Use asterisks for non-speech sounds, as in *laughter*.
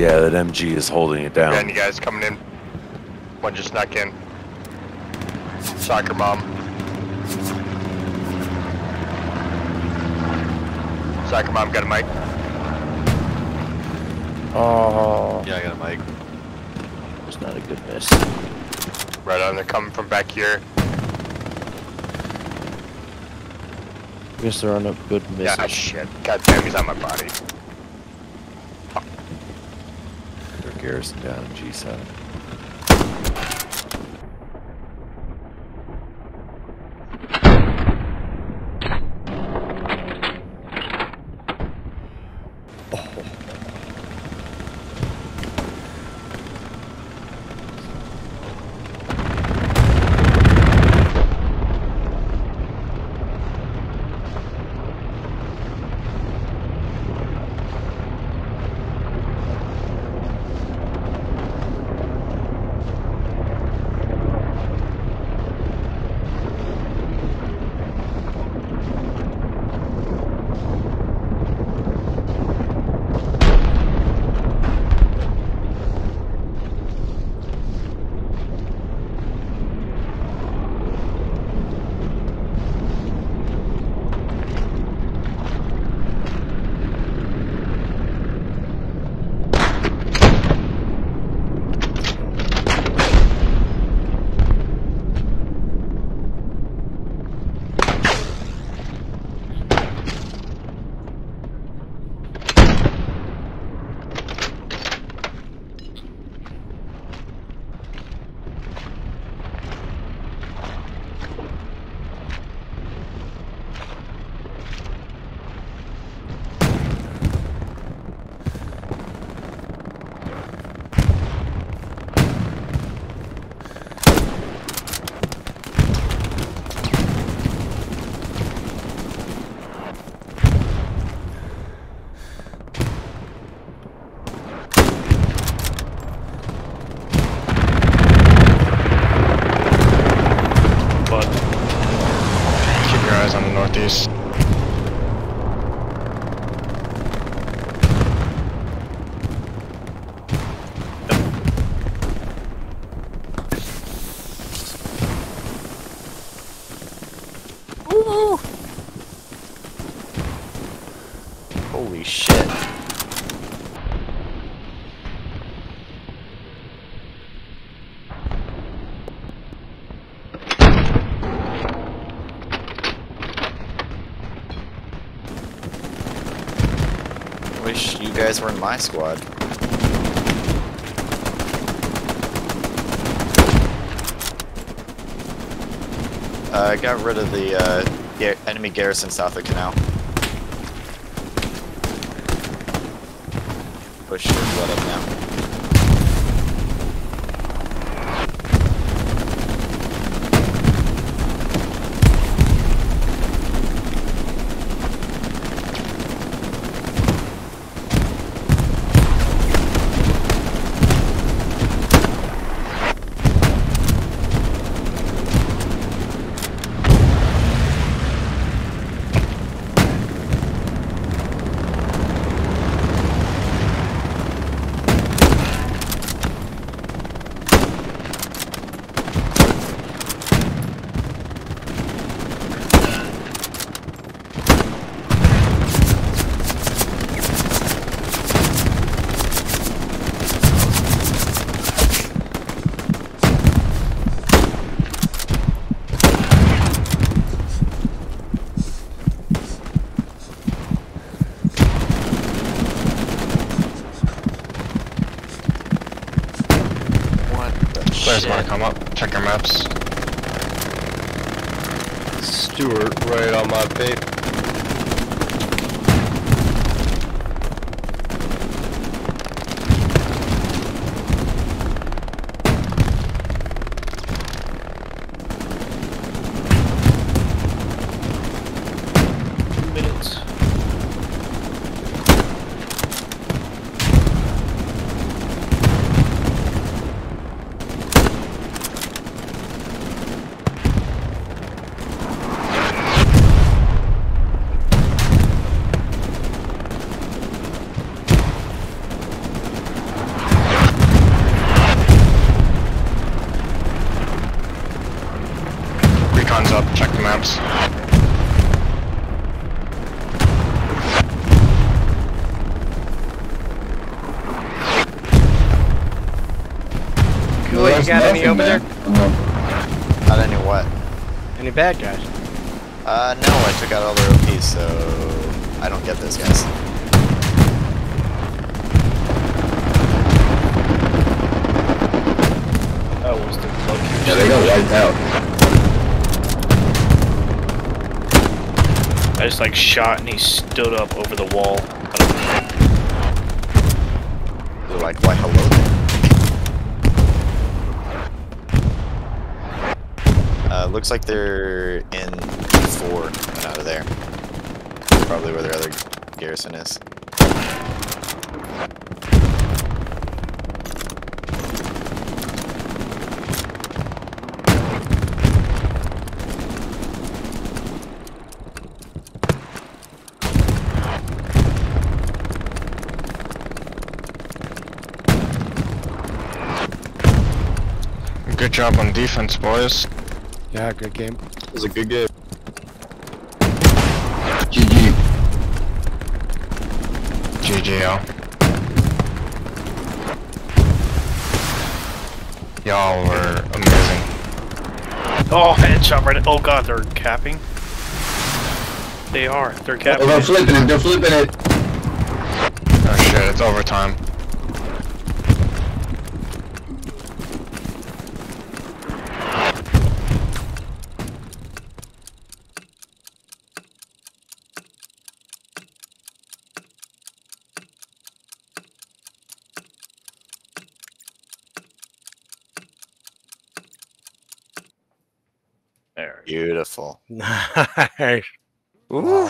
Yeah, that MG is holding it down. And you guys coming in. One just snuck in. Soccer mom. Soccer mom got a mic. Oh, Yeah, I got a mic. it's not a good miss. Right on, they're coming from back here. I guess there aren't no good ah, misses. Yeah, shit. God damn, he's on my body. They're down in G7. You guys were in my squad. Uh, I got rid of the uh, enemy garrison south of Canal. Push your blood up now. What the Players shit? want to come up. Check your maps. Stewart right on my vape. Two minutes. up. Check the maps. Cool, you got any over there? Not any what? Any bad guys? Uh, no, I took out all their OPs, so I don't get those guys. That was the location. Yeah, they got wiped out. I just like shot and he stood up over the wall. I don't know. They're like, why hello Uh, looks like they're in four and out of there. Probably where their other garrison is. Good job on defense, boys. Yeah, good game. It was a good game. GG. GGL. Y'all were amazing. Oh, headshot right. Oh god, they're capping. They are. They're capping. Oh, they're flipping it. They're flipping it. Oh shit, it's overtime. There. Beautiful. *laughs* Nice. Ooh.